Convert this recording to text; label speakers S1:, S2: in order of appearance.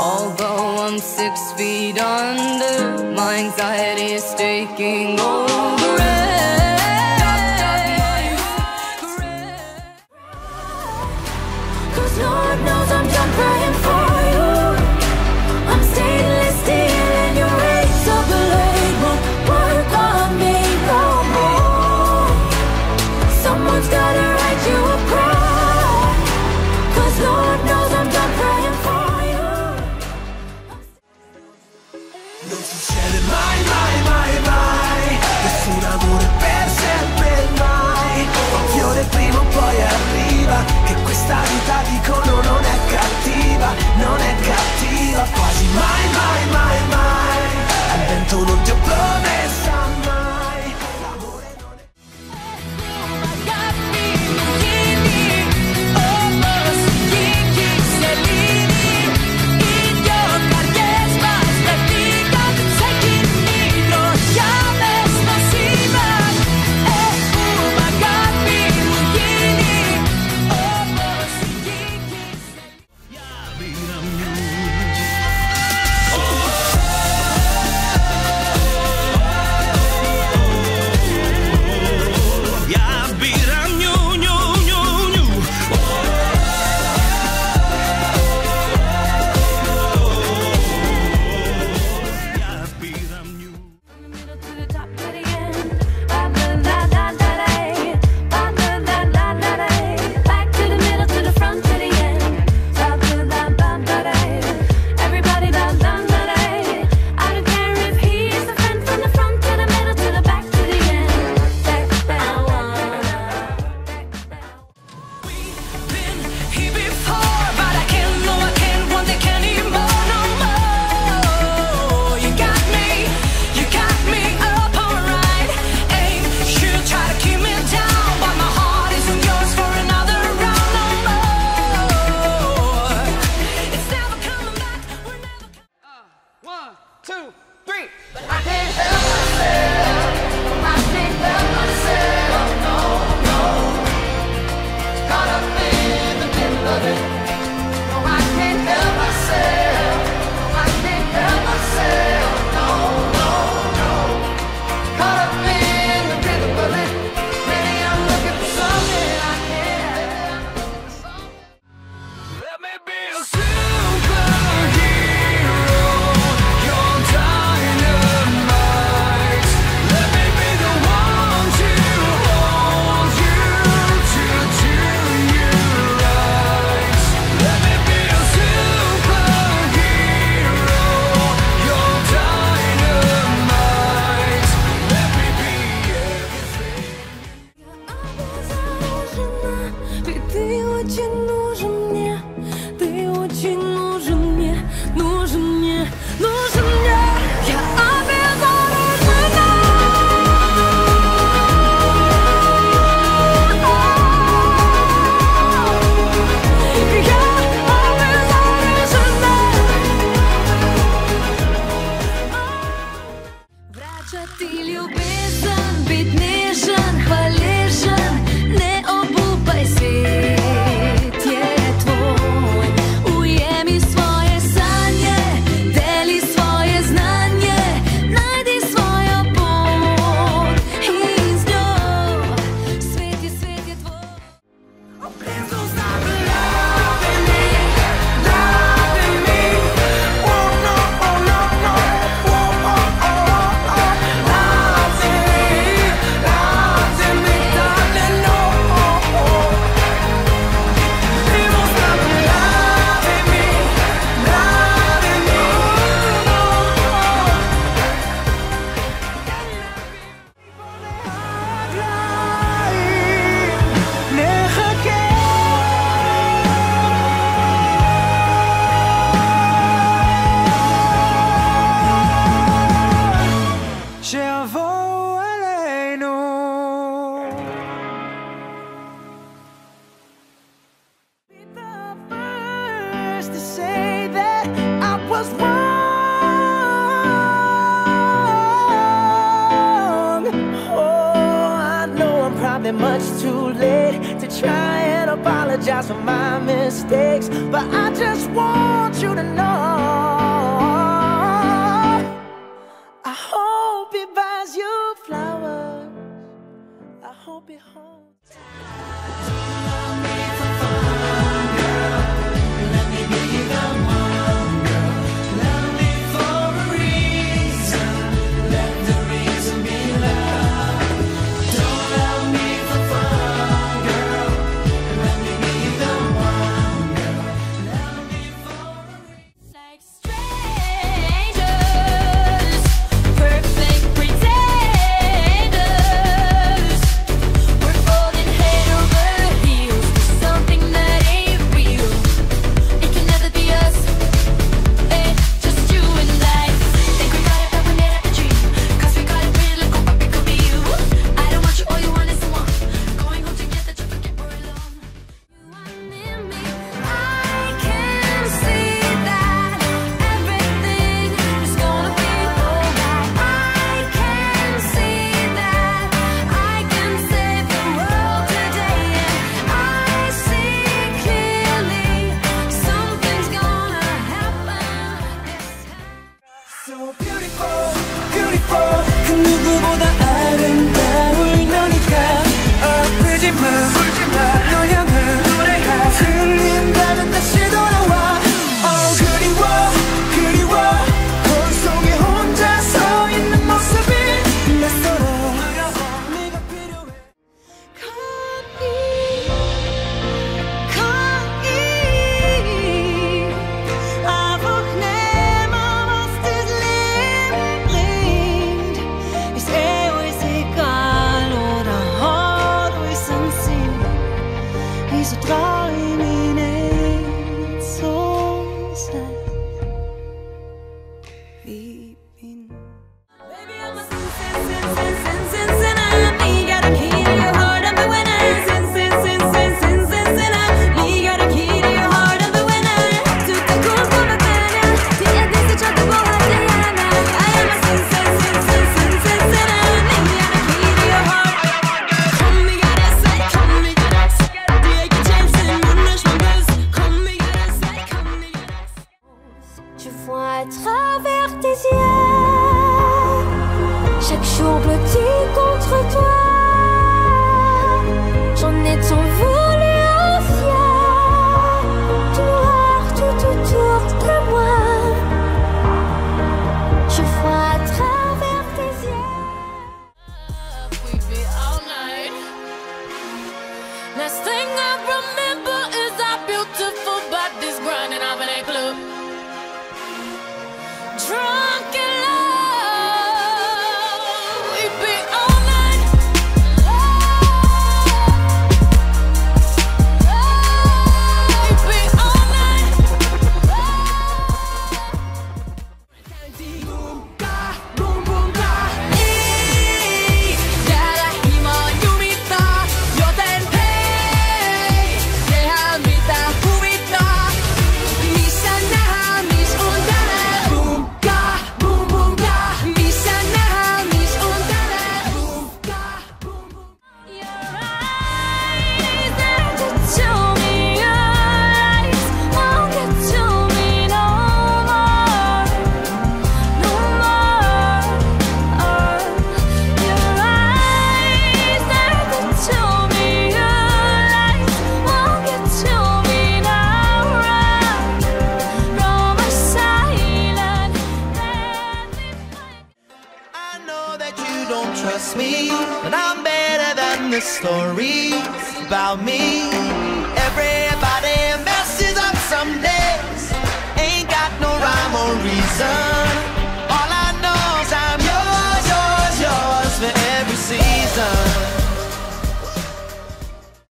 S1: Although I'm six feet under, my anxiety is taking over.
S2: started 我嫉妒。to say that I was wrong. Oh, I know I'm
S3: probably much too late to try and apologize for my mistakes, but I just want you to know. hope he buys you flowers. I hope he holds.
S1: feet the
S3: story about me. Everybody messes up some days, ain't got no rhyme or reason.